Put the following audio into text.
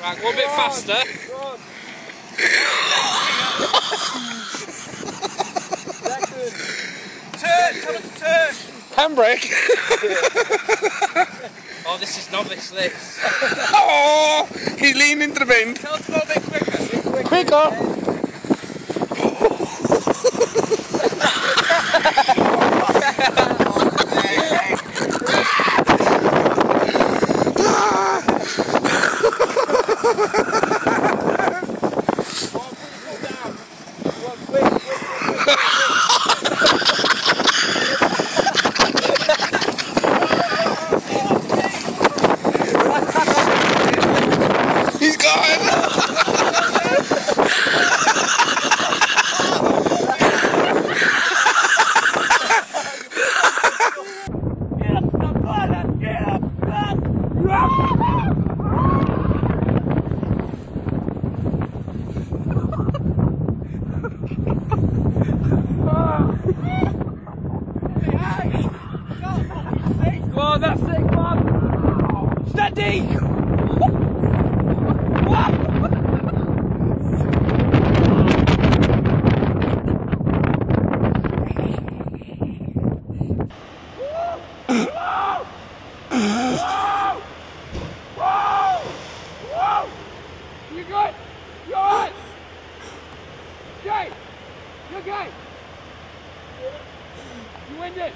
Right, a bit faster. Turn, tell to turn. Handbrake. Oh, this is novice, this. oh, he's leaning into the bend. Tell him to go a bit quicker. Quicker. He's on, that's come on. Steady. You good? You alright? Okay. You okay? You winded?